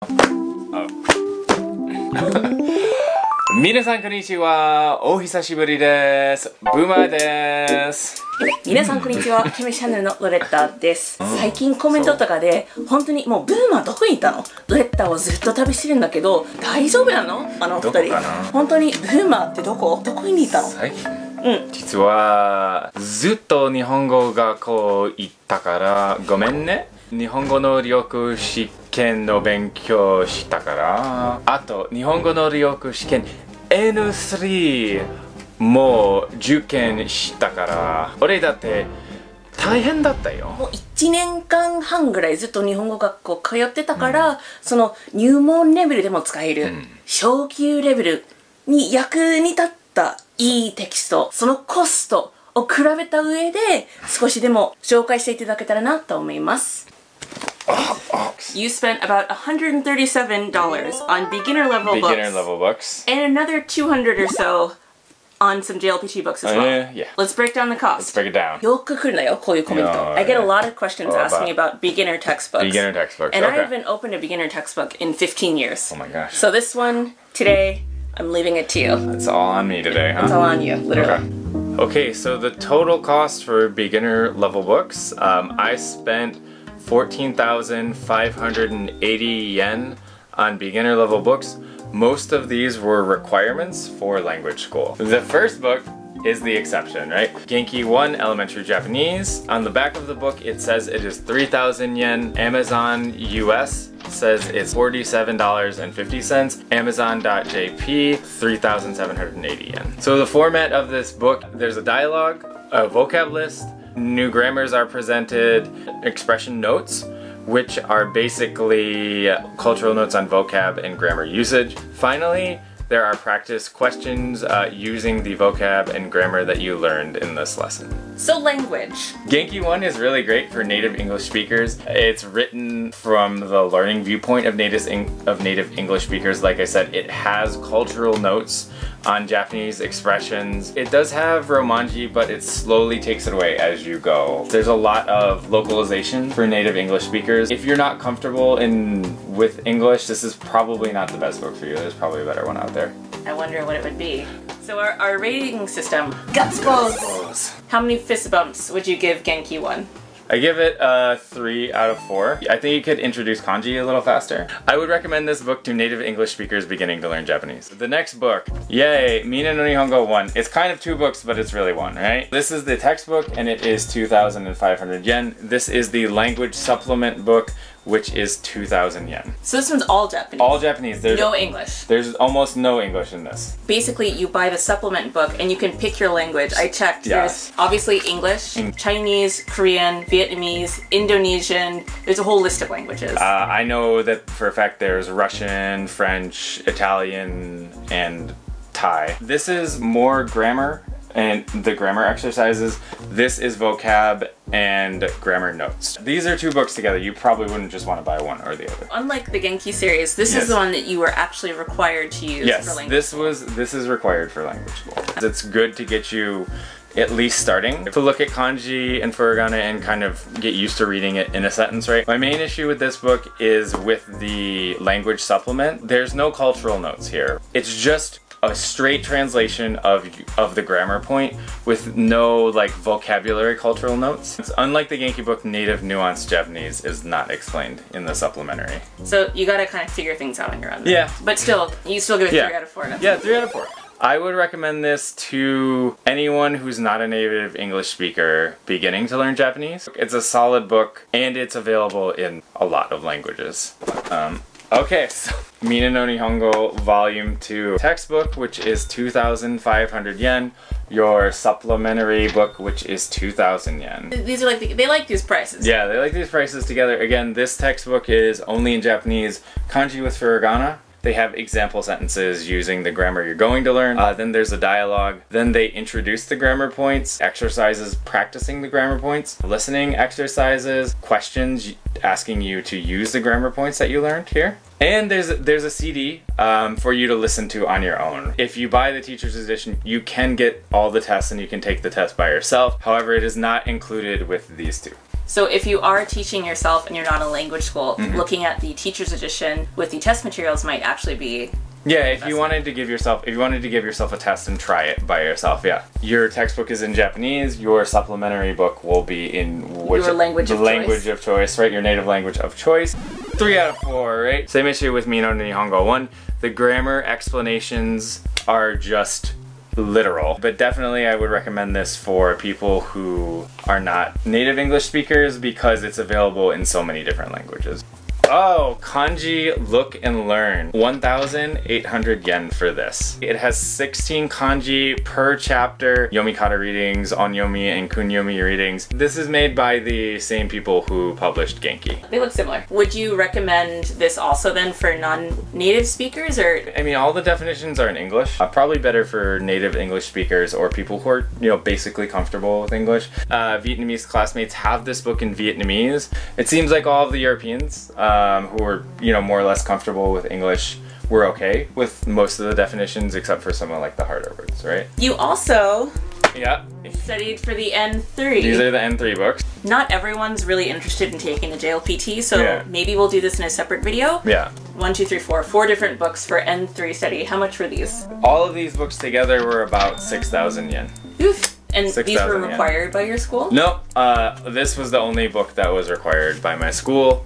皆さんこんにちは。お久しぶりです。ブーマーです。皆さんこんにちは、キメチャンネルのロレッタです。最近コメントとかで、本当にもうブーマーどこにいたの？ロレッタはずっと旅してるんだけど、大丈夫なの？あの二人。本当にブーマーってどこ？どこにいたの？最近うん。実はずっと日本語学校行ったからごめんね。日本語能力試験の勉強したから。あと日本語能力試験 N3 も受験したから。俺だって大変だったよ。もう1年間半ぐらいずっと日本語学校通ってたから、その入門レベルでも使える、昇級レベルに役に立ったいいテキスト、そのコストを比べた上で少しでも紹介していただけたらなと思います。You spent about $137 on beginner level books Beginner level books. and another 200 or so on some JLPT books as well. Uh, yeah. Let's break down the cost. Let's break it down. よく来るんだよ、こういうコメント。 Yeah, I get a yeah. lot of questions Oh, asking about beginner textbooks. Beginner textbooks. And I okay. haven't opened a beginner textbook in 15 years. Oh my gosh. So this one, today, I'm leaving it to you. It's all on me today, huh? It's all on you, literally. Okay. Okay, so the total cost for beginner level books, um, I spent 14,580 yen on beginner level books. Most of these were requirements for language school. The first book is the exception, right? Genki 1 Elementary Japanese. On the back of the book, it says it is 3,000 yen. Amazon US says it's $47.50. Amazon.jp, 3,780 yen. So the format of this book, there's a dialogue, a vocab list, new grammars are presented, expression notes, which are basically cultural notes on vocab and grammar usage. Finally, there are practice questions uh, using the vocab and grammar that you learned in this lesson. So language. Genki 1 is really great for native English speakers. It's written from the learning viewpoint of native, of native English speakers. Like I said, it has cultural notes on Japanese expressions. It does have Romanji, but it slowly takes it away as you go. There's a lot of localization for native English speakers. If you're not comfortable in with English, this is probably not the best book for you. There's probably a better one out there. I wonder what it would be. So our, our rating system. Guts balls. How many fist bumps would you give Genki 1? I give it a 3 out of 4. I think you could introduce kanji a little faster. I would recommend this book to native English speakers beginning to learn Japanese. The next book, yay, Minna no Nihongo 1. It's kind of two books, but it's really one, right? This is the textbook and it is 2,500 yen. This is the language supplement book, which is 2,000 yen. So this one's all Japanese. All Japanese. There's, no English. there's almost no English in this. basically you buy the supplement book and you can pick your language. I checked. Yes. There's obviously English, Chinese, Korean, Vietnamese, Indonesian. There's a whole list of languages. Uh, I know that for a fact there's Russian, French, Italian, and Thai. This is more grammar and the grammar exercises. This is vocab and grammar notes. These are two books together. You probably wouldn't just want to buy one or the other. Unlike the Genki series, this Yes. is the one that you were actually required to use for Yes, language. this was this is required for language school. It's good to get you at least starting to look at kanji and furigana and kind of get used to reading it in a sentence, right? My main issue with this book is with the language supplement. There's no cultural notes here. It's just a straight translation of of the grammar point with no like vocabulary cultural notes. It's unlike the Genki book, native nuanced Japanese is not explained in the supplementary. So you gotta kind of figure things out on your own. Yeah. But still, you still give it Yeah. three out of four. That's Yeah, three out of four. I would recommend this to anyone who's not a native English speaker beginning to learn Japanese. It's a solid book and it's available in a lot of languages. Um, okay, so Minna no Nihongo Volume 2 textbook, which is 2,500 yen. Your supplementary book, which is 2,000 yen. These are like the, they like these prices. Yeah, they like these prices together. Again, this textbook is only in Japanese, kanji with furigana. They have example sentences using the grammar you're going to learn. Uh, then there's a dialogue. Then they introduce the grammar points, exercises practicing the grammar points, listening exercises, questions asking you to use the grammar points that you learned here. And there's there's a CD um, for you to listen to on your own. If you buy the teacher's edition, you can get all the tests and you can take the test by yourself. However, it is not included with these two. So if you are teaching yourself and you're not in a language school, mm-hmm. looking at the teacher's edition with the test materials might actually be Yeah, if you wanted to give yourself if you wanted to give yourself a test and try it by yourself, yeah. Your textbook is in Japanese, your supplementary book will be in which Your language the of language choice. of choice, right? Your native language of choice. Three out of four, right? Same issue with Minna no Nihongo. One, the grammar explanations are just literal. But definitely I would recommend this for people who are not native English speakers because it's available in so many different languages. Oh, kanji look and learn. 1,800 yen for this. It has 16 kanji per chapter, yomikata readings, onyomi and kunyomi readings. This is made by the same people who published Genki. they look similar. Would you recommend this also then for non-native speakers or I mean, all the definitions are in English. Uh, probably better for native English speakers or people who are, you know, basically comfortable with English. Uh, Vietnamese classmates have this book in Vietnamese. It seems like all of the Europeans um, who are, you know, more or less comfortable with English were okay with most of the definitions except for some of like the harder words, right? you also Yeah. studied for the N3? These are the N3 books. Not everyone's really interested in taking the JLPT, so Yeah. maybe we'll do this in a separate video. Yeah. One, two, three, four. Four different books for N3 study. How much were these? All of these books together were about 6,000 yen. Oof. And 6, these 000, were required yeah. by your school? No, uh, this was the only book that was required by my school.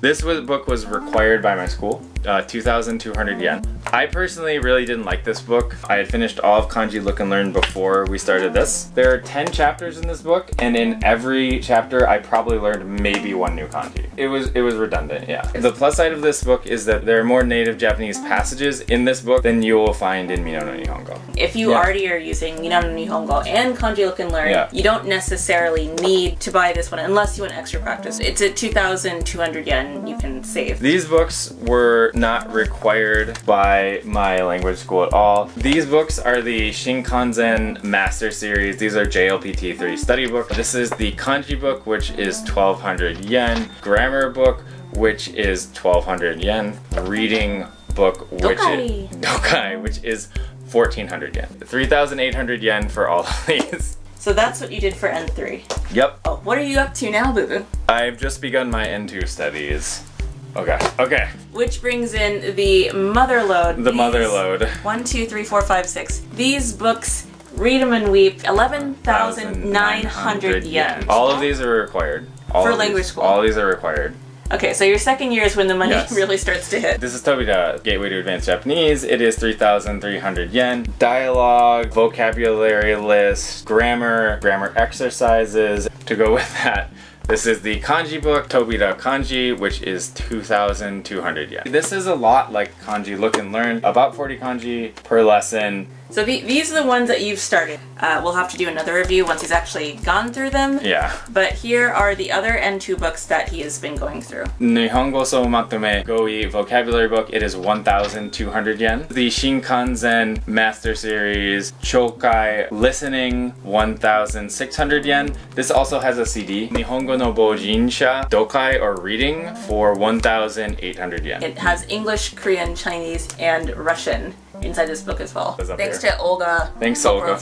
This was, book was required by my school uh, 2,200 yen. I personally really didn't like this book. I had finished all of Kanji Look and Learn before we started this. There are 10 chapters in this book, and in every chapter, I probably learned maybe one new kanji. It was it was redundant, yeah. The plus side of this book is that there are more native Japanese passages in this book than you will find in Minna no Nihongo. If you Yeah. already are using Minna no Nihongo and Kanji Look and Learn, Yeah. you don't necessarily need to buy this one unless you want extra practice. It's at 2,200 yen you can save. These books were not required by my language school at all. These books are the Shin Kanzen Master Series. These are JLPT 3 study book. This is the kanji book, which is 1200 yen. Grammar book, which is 1200 yen. Reading book, which Dokai. is Dokai, which is 1400 yen. 3800 yen for all of these. So that's what you did for N3. Yep. Oh, what are you up to now, Boo Boo? I've just begun my N2 studies. Okay. Okay. Which brings in the mother load. The These- mother load. One, two, three, four, five, six. These books, read them and weep, 11,900 yen. All of these are required. All For language these, school. All of these are required. Okay, so your second year is when the money Yes. really starts to hit. This is Tobira Gateway to Advanced Japanese. It is 3,300 yen. Dialogue, vocabulary list, grammar, grammar exercises. To go with that, this is the kanji book, Tobira Kanji, which is 2,200 yen. This is a lot like kanji look and learn, about 40 kanji per lesson. So the, these are the ones that you've started. Uh, we'll have to do another review once he's actually gone through them. Yeah. But here are the other N2 books that he has been going through. Nihongo so matome Goi vocabulary book, it is 1,200 yen. The Shin Kanzen Master Series Chokai Listening, 1,600 yen. This also has a CD. Nihongo no Bonjinsha Dokai or Reading for 1,800 yen. It has English, Korean, Chinese, and Russian inside this book as well. Thanks here. to Olga Thanks, Olga.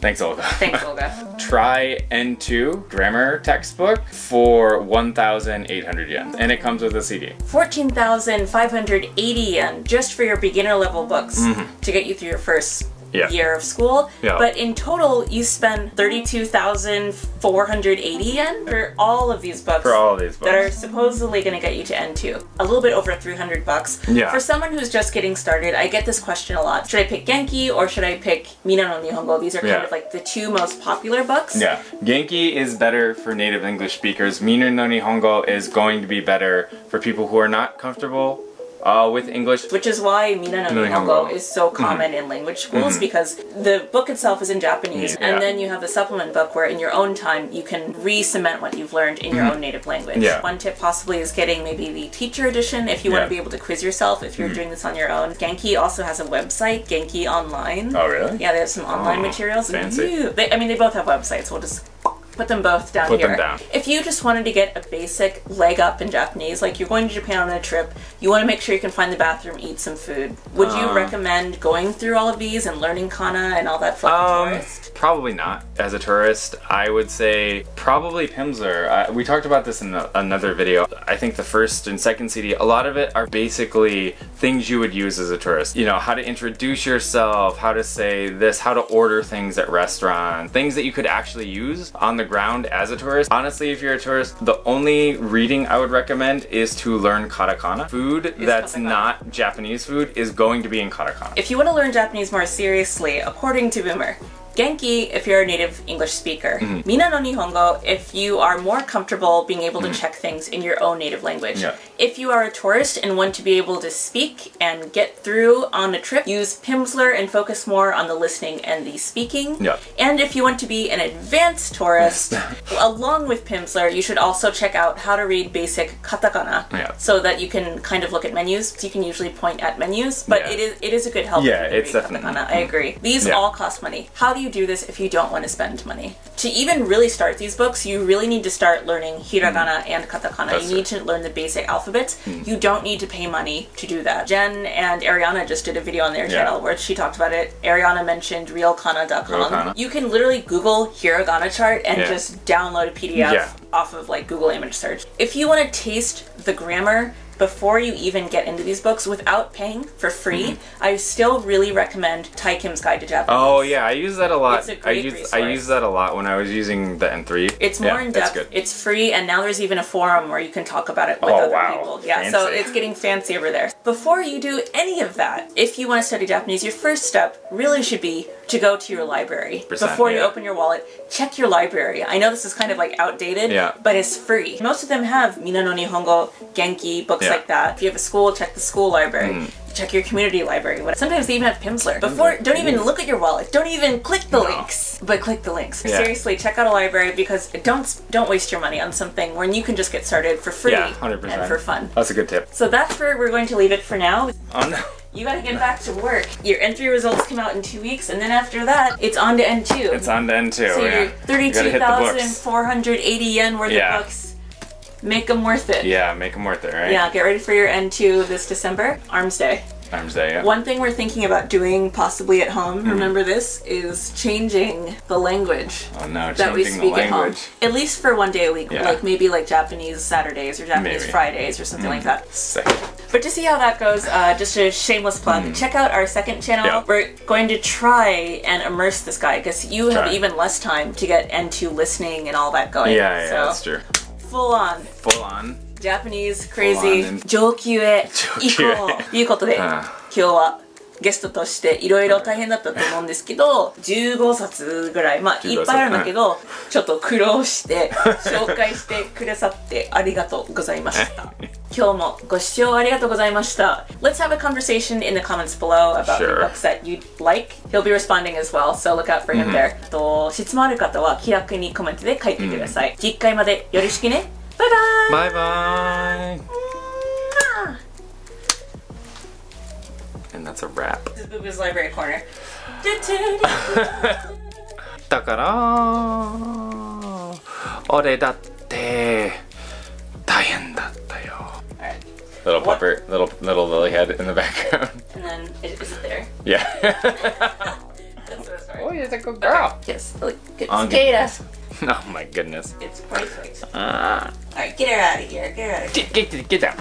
Thanks, Olga. Thanks, Olga. Try N2 grammar textbook for 1,800 yen. And it comes with a CD. 14,580 yen just for your beginner level books mm-hmm. to get you through your first. Yeah. year of school. Yeah. But in total, you spend 32,480 yen for all of these books. For all of these books. That are supposedly going to get you to N2. A little bit over 300 bucks. Yeah. For someone who's just getting started, I get this question a lot. Should I pick Genki or should I pick Minna no Nihongo? These are kind Yeah. of like the two most popular books. Yeah. Genki is better for native English speakers. Minna no Nihongo is going to be better for people who are not comfortable uh, with English. Which is why Minna no Nihongo. Is so mm-hmm. common in language schools mm-hmm. because the book itself is in Japanese, Yeah. and then you have the supplement book where, in your own time, you can re-cement what you've learned in your mm-hmm. own native language. Yeah. One tip possibly is getting maybe the teacher edition if you want to be able to quiz yourself if you're doing this on your own. Genki also has a website, Genki Online. Oh, really? Yeah, they have some online Oh, materials. fancy. They, I mean, they both have websites. We'll just put them both down Put here. them down. If you just wanted to get a basic leg up in Japanese, like you're going to Japan on a trip, you want to make sure you can find the bathroom, eat some food. Would you Um, recommend going through all of these and learning kana and all that fun Um, tourist? Probably not. As a tourist, I would say probably Pimsleur. Uh, we talked about this in a, another video. I think the first and second CD, a lot of it are basically things you would use as a tourist. You know, how to introduce yourself, how to say this, how to order things at restaurants, things that you could actually use on the ground as a tourist. Honestly, if you're a tourist, the only reading I would recommend is to learn katakana. Food that's katakana. not Japanese food is going to be in katakana. If you want to learn Japanese more seriously, according to Boomer, Genki if you're a native English speaker. Mm-hmm. Minna no Nihongo if you are more comfortable being able to check things in your own native language. Yeah. If you are a tourist and want to be able to speak and get through on a trip, use Pimsleur and focus more on the listening and the speaking. Yeah. And if you want to be an advanced tourist, along with Pimsleur, you should also check out how to read basic katakana Yeah. so that you can kind of look at menus. You can usually point at menus, but Yeah. it is it is a good help. Yeah, it's definitely- katakana. I agree. These Yeah. all cost money. How do you do this if you don't want to spend money? To even really start these books, you really need to start learning hiragana and katakana. Mm. That's you need to learn the basic alphabets. Hmm. You don't need to pay money to do that. Jen and Ariana just did a video on their Yeah. channel where she talked about it. Ariana mentioned realkana.com. Realkana. You can literally Google hiragana chart and Yeah. just download a PDF off of like Google image search. If you want to taste the grammar before you even get into these books without paying for free, I still really recommend Tae Kim's Guide to Japanese. Mm-hmm. Oh yeah, I use that a lot. It's a I great use resource. I use that a lot when I was using the N3. It's more Yeah, in depth. good. It's free, and now there's even a forum where you can talk about it with Oh, other wow. people. Yeah, so it's getting fancy over there. Before you do any of that, if you want to study Japanese, your first step really should be to go to your library. Percent, Before you open your wallet, check your library. I know this is kind of like outdated, Yeah. but it's free. Most of them have Minna no Nihongo, Genki, books Yeah. Mm. like that. If you have a school, check the school library. Check your community library. Sometimes they even have Pimsleur. Before, don't even look at your wallet. Don't even click the links, but click the links. Yeah. Seriously, check out a library because don't don't waste your money on something when you can just get started for free Yeah, hundred percent. and for fun. That's a good tip. So that's where we're going to leave it for now. Oh no. You gotta get back to work. Your entry results come out in two weeks, and then after that, it's on to N2. It's on to N2. so yeah. your You gotta thirty-two hit the thousand books. four hundred eighty yen worth Yeah. of books. Make them worth it. Yeah, make them worth it, right? Yeah, get ready for your N2 this December, Arms Day. Arms Day. Yeah. One thing we're thinking about doing, possibly at home, Mm-hmm. remember this, is changing the language Oh no, that we speak at home. At least for one day a week, Yeah. like maybe like Japanese Saturdays or Japanese Maybe. Fridays or something like that. Sick. But to see how that goes, uh, just a shameless plug, check out our second channel. Mm. Yeah. We're going to try and immerse this guy because you have even less time to get into listening and all that going. Yeah, yeah, so that's true. Full on. Full on. Japanese crazy. 上級へ行上級へ。こう。ということで、あ 今日はゲストとしていろいろ大変だったと思うんですけど15冊ぐらい。まあ15いっぱいあるんだけどちょっと苦労して紹介してくださってありがとうございました 今日もご視聴ありがとうございました Let's have a conversation in the comments below about the Sure. books that you like He'll be responding as well so look out for him there と質問ある方は気楽にコメントで書いてください次回までよろしくねバイバイ Bye bye. And that's a wrap. This is Boo Boo's Library Corner. だから俺だって Little What? pupper, little little lily head in the background. And then, is, is it there? Yeah. That's what it's oh, you're a good girl. Yes. Look, good. On Skater. Oh my goodness. It's perfect. Ah. Alright, get her out of here. Get her out of here. Get, get, get down.